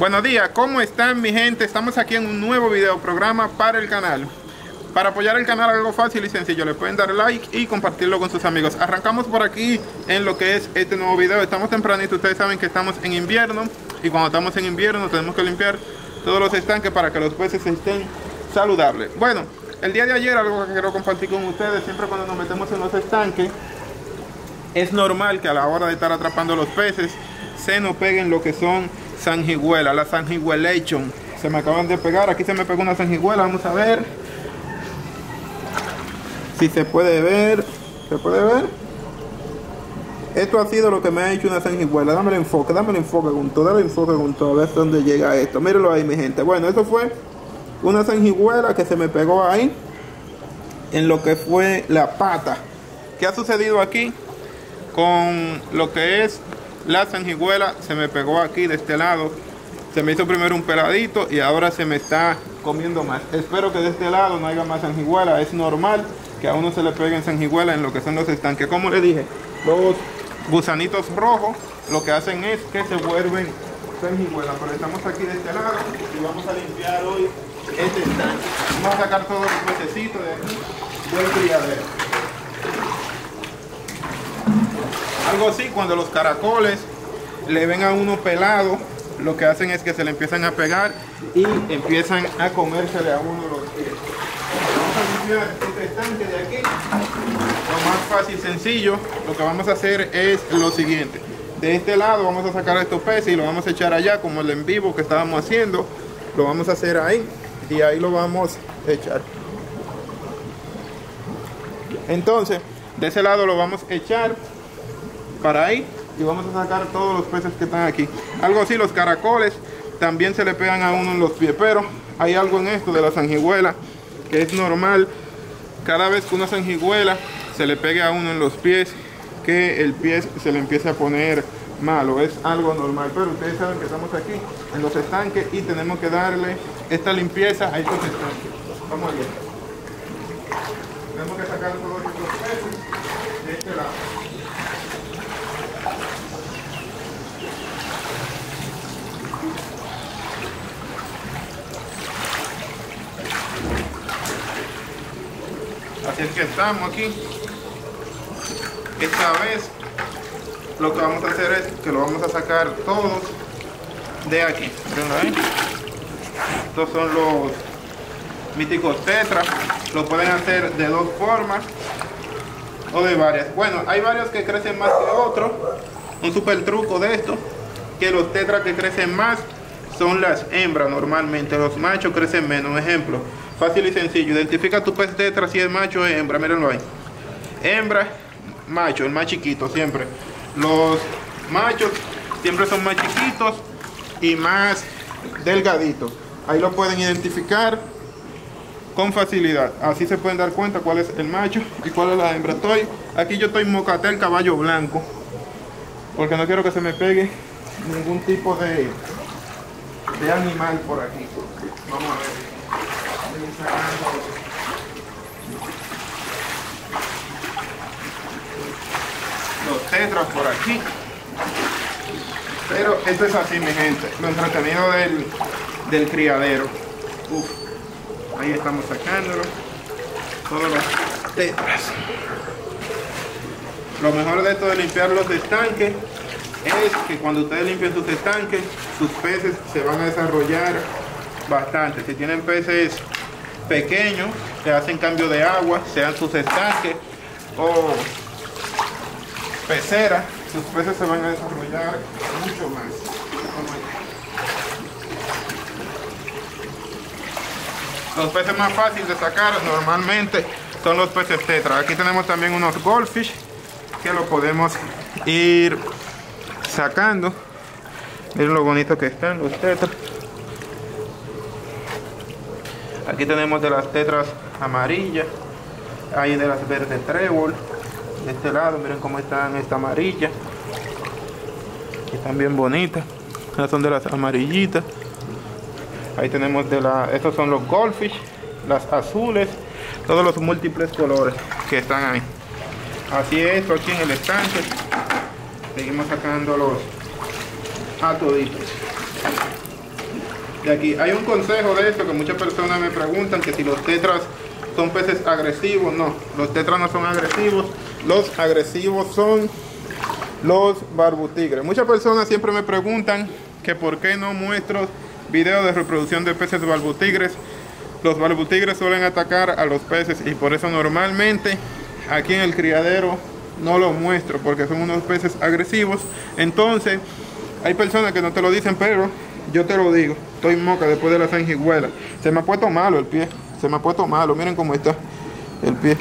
Buenos días, ¿cómo están mi gente? Estamos aquí en un nuevo video programa para el canal. Para apoyar el canal algo fácil y sencillo, le pueden dar like y compartirlo con sus amigos. Arrancamos por aquí en lo que es este nuevo video. Estamos tempranito, ustedes saben que estamos en invierno y cuando estamos en invierno tenemos que limpiar todos los estanques para que los peces estén saludables. Bueno, el día de ayer algo que quiero compartir con ustedes, siempre cuando nos metemos en los estanques, es normal que a la hora de estar atrapando los peces se nos peguen lo que son sanguijuelas, la sanguijuelation. Se me acaban de pegar, aquí se me pegó una sanguijuela, vamos a ver. Si se puede ver, ¿se puede ver? Esto ha sido lo que me ha hecho una sanguijuela. Dame el enfoque, dame el enfoque con todo, el enfoque con todo, a ver dónde llega esto. Mírenlo ahí, mi gente. Bueno, eso fue una sanguijuela que se me pegó ahí en lo que fue la pata. ¿Qué ha sucedido aquí? Con lo que es la sanguijuela, se me pegó aquí de este lado. Se me hizo primero un peladito y ahora se me está comiendo más. Espero que de este lado no haya más sanguijuela. Es normal que a uno se le peguen sanguijuela en lo que son los estanques. Como le dije, los gusanitos rojos lo que hacen es que se vuelven sanguijuela. Pero estamos aquí de este lado y vamos a limpiar hoy este estanque. Vamos a sacar todos los pececitos de aquí del criadero. Algo así, cuando los caracoles le ven a uno pelado, lo que hacen es que se le empiezan a pegar y empiezan a comérsele a uno los pies. Vamos a este estanque de aquí. Lo más fácil, sencillo, lo que vamos a hacer es lo siguiente. De este lado vamos a sacar estos peces y lo vamos a echar allá como el en vivo que estábamos haciendo. Lo vamos a hacer ahí y ahí lo vamos a echar. Entonces, de ese lado lo vamos a echar para ahí y vamos a sacar todos los peces que están aquí. Algo así, los caracoles también se le pegan a uno en los pies, pero hay algo en esto de la sanguijuela que es normal. Cada vez que una sanguijuela se le pegue a uno en los pies, que el pie se le empiece a poner malo, es algo normal. Pero ustedes saben que estamos aquí en los estanques y tenemos que darle esta limpieza a estos estanques. Vamos allá. Tenemos que sacar todos estos peces de este lado. Es que estamos aquí. Esta vez lo que vamos a hacer es que lo vamos a sacar todos de aquí. Estos son los míticos tetras. Lo pueden hacer de dos formas o de varias. Bueno, hay varios que crecen más que otros. Un super truco de esto, que los tetras que crecen más son las hembras normalmente. Los machos crecen menos. Ejemplo, fácil y sencillo. Identifica tu pez tetra si es macho o hembra. Mírenlo ahí. Hembra, macho, el más chiquito siempre. Los machos siempre son más chiquitos y más delgaditos. Ahí lo pueden identificar con facilidad. Así se pueden dar cuenta cuál es el macho y cuál es la hembra. Estoy, aquí yo estoy mocatel caballo blanco. Porque no quiero que se me pegue ningún tipo de, de animal por aquí. Vamos a ver. Los tetras por aquí. Pero esto es así, mi gente. Lo entretenido del, del criadero. Uf. Ahí estamos sacándolo. Todos los tetras. Lo mejor de esto de limpiar los estanques es que cuando ustedes limpian sus estanques, sus peces se van a desarrollar bastante. Si tienen peces pequeños que hacen cambio de agua, sean sus estanques o peceras, sus peces se van a desarrollar mucho más. Los peces más fáciles de sacar normalmente son los peces tetra. Aquí tenemos también unos goldfish que lo podemos ir sacando. Miren lo bonito que están los tetras. Aquí tenemos de las tetras amarillas. Hay de las verdes trébol. De este lado, miren cómo están esta amarilla. Están bien bonitas. Estas son de las amarillitas. Ahí tenemos de la, estos son los goldfish, las azules, todos los múltiples colores que están ahí. Así es, aquí en el estanque. Seguimos sacando los a toditos. De aquí. Hay un consejo de esto que muchas personas me preguntan que si los tetras son peces agresivos. No, los tetras no son agresivos. Los agresivos son los barbutigres. Muchas personas siempre me preguntan que por qué no muestro videos de reproducción de peces barbutigres. Los barbutigres suelen atacar a los peces y por eso normalmente aquí en el criadero no lo muestro porque son unos peces agresivos. Entonces, hay personas que no te lo dicen, pero yo te lo digo. Estoy moca después de la sanguijuela. Se me ha puesto malo el pie. Se me ha puesto malo. Miren cómo está el pie.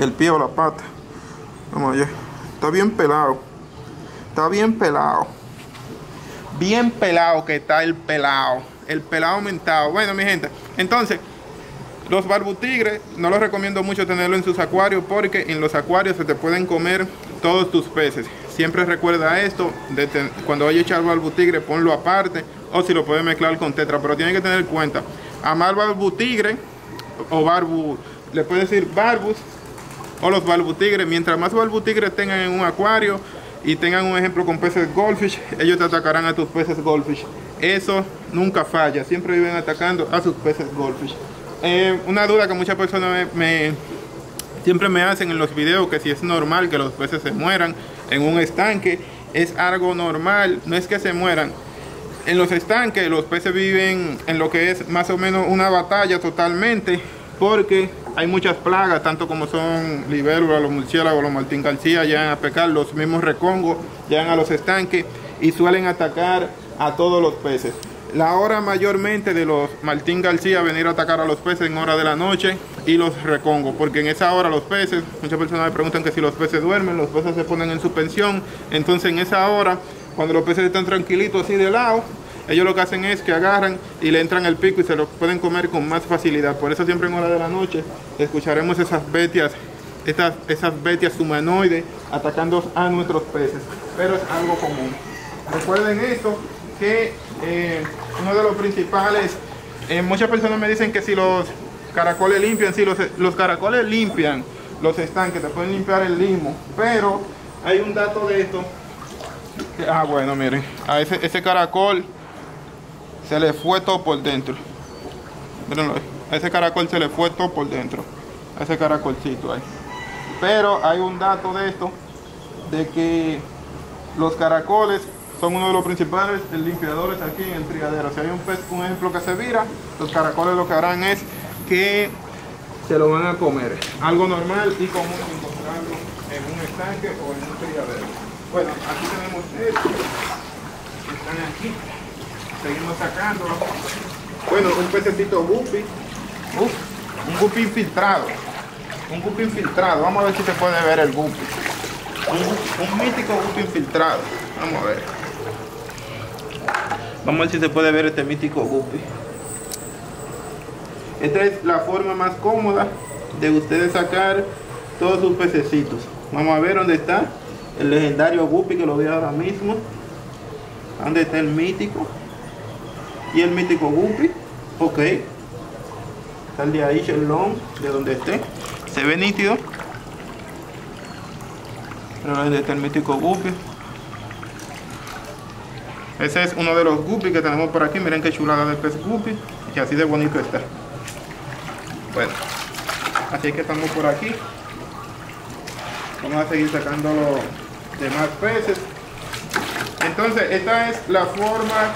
El pie o la pata. Vamos allá. Está bien pelado. Está bien pelado. Bien pelado que está el pelado. El pelado aumentado. Bueno, mi gente. Entonces, los barbutigres no los recomiendo mucho tenerlo en sus acuarios porque en los acuarios se te pueden comer todos tus peces. Siempre recuerda esto, cuando vaya a echar barbutigre ponlo aparte o si lo puedes mezclar con tetra, pero tiene que tener en cuenta, amar barbutigre o barbu, le puedes decir barbus o los barbutigres, mientras más barbutigres tengan en un acuario y tengan un ejemplo con peces goldfish, ellos te atacarán a tus peces goldfish. Eso nunca falla, siempre viven atacando a sus peces goldfish. Eh, una duda que muchas personas me, siempre me hacen en los videos que si es normal que los peces se mueran en un estanque es algo normal no es que se mueran. En los estanques los peces viven en lo que es más o menos una batalla totalmente porque hay muchas plagas tanto como son libélulas los murciélagos los martín garcía llegan a pecar los mismos recongos llegan a los estanques y suelen atacar a todos los peces la hora mayormente de los Martín García venir a atacar a los peces en hora de la noche y los recongo, porque en esa hora los peces, muchas personas me preguntan que si los peces duermen, los peces se ponen en suspensión, entonces en esa hora, cuando los peces están tranquilitos así de lado, ellos lo que hacen es que agarran y le entran el pico y se lo pueden comer con más facilidad. Por eso siempre en hora de la noche escucharemos esas bestias, estas, esas bestias humanoides atacando a nuestros peces. Pero es algo común. Recuerden esto, que eh, uno de los principales, eh, muchas personas me dicen que si los caracoles limpian, si los, los caracoles limpian los estanques, te pueden limpiar el limo, pero hay un dato de esto, ah bueno miren, a ese, ese caracol se le fue todo por dentro, mírenlo a ese caracol se le fue todo por dentro, a ese caracolcito ahí, pero hay un dato de esto, de que los caracoles son uno de los principales limpiadores aquí en el triadero. Si hay un pez, un ejemplo que se vira, los caracoles lo que harán es que se lo van a comer. Algo normal y común encontrarlo en un estanque o en un criadero. Bueno, aquí tenemos esto. Están aquí. Seguimos sacándolo. Bueno, un pececito guppy. un guppy infiltrado. Un guppy infiltrado. Vamos a ver si se puede ver el guppy. Un, un mítico guppy infiltrado. Vamos a ver. Vamos a ver si se puede ver este mítico guppy. Esta es la forma más cómoda de ustedes sacar todos sus pececitos. Vamos a ver dónde está el legendario guppy que lo veo ahora mismo. ¿Dónde está el mítico? Y el mítico guppy. Ok. El de ahí, Sherlong, de donde esté. Se ve nítido. Pero dónde está el mítico guppy. Ese es uno de los guppies que tenemos por aquí. Miren qué chulada de pez guppy. Y así de bonito está. Bueno, así que estamos por aquí. Vamos a seguir sacando los demás peces. Entonces, esta es la forma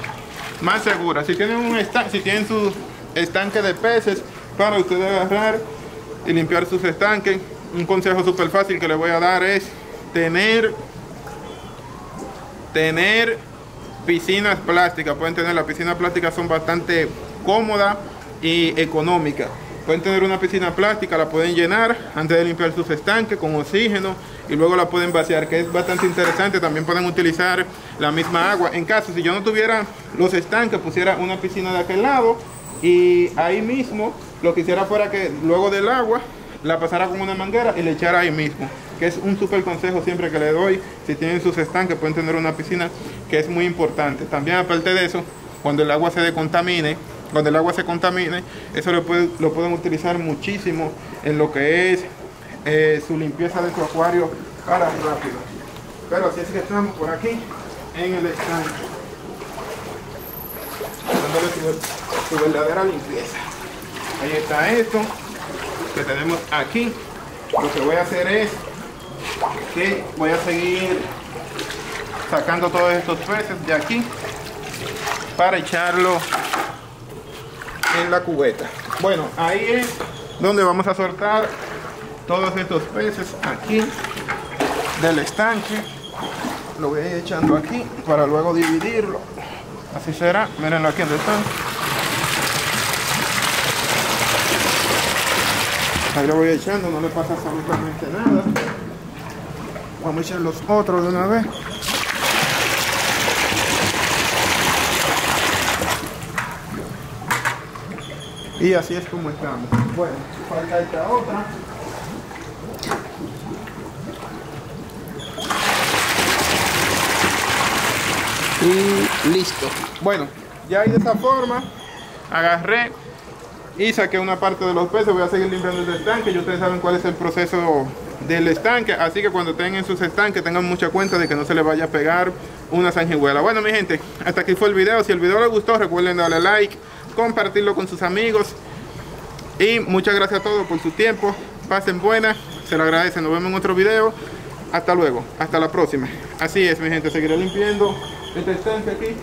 más segura. Si tienen un si tienen su estanque de peces para ustedes agarrar y limpiar sus estanques, un consejo súper fácil que les voy a dar es tener tener piscinas plásticas. Pueden tener las piscinas plásticas son bastante cómodas y económicas. Pueden tener una piscina plástica, la pueden llenar antes de limpiar sus estanques con oxígeno y luego la pueden vaciar, que es bastante interesante. También pueden utilizar la misma agua. En caso, si yo no tuviera los estanques, pusiera una piscina de aquel lado y ahí mismo lo que hiciera fuera que luego del agua la pasara con una manguera y le echara ahí mismo que es un súper consejo siempre que le doy. Si tienen sus estanques pueden tener una piscina que es muy importante. También aparte de eso, cuando el agua se decontamine, cuando el agua se contamine, eso lo, lo pueden utilizar muchísimo en lo que es eh, su limpieza de su acuario para rápido. Pero así es que estamos por aquí en el estanque. haciendo su verdadera limpieza. Ahí está esto que tenemos aquí. Lo que voy a hacer es que voy a seguir sacando todos estos peces de aquí para echarlo en la cubeta. Bueno, ahí es donde vamos a soltar todos estos peces aquí del estanque. Lo voy a ir echando aquí para luego dividirlo. Así será. Mirenlo aquí donde están. Ahí lo voy echando, no le pasa absolutamente nada. Vamos a echar los otros de una vez. Y así es como estamos. Bueno, falta esta otra. Y listo. Bueno, ya ahí de esa forma agarré y saqué una parte de los peces. Voy a seguir limpiando el estanque. Y ustedes saben cuál es el proceso del estanque. Así que cuando tengan sus estanques tengan mucha cuenta de que no se les vaya a pegar una sanguijuela. Bueno, mi gente, hasta aquí fue el video. Si el video les gustó, recuerden darle like, compartirlo con sus amigos. Y muchas gracias a todos por su tiempo. Pasen buenas, se lo agradecen. Nos vemos en otro video. Hasta luego, hasta la próxima. Así es, mi gente, seguiré limpiando este estanque aquí.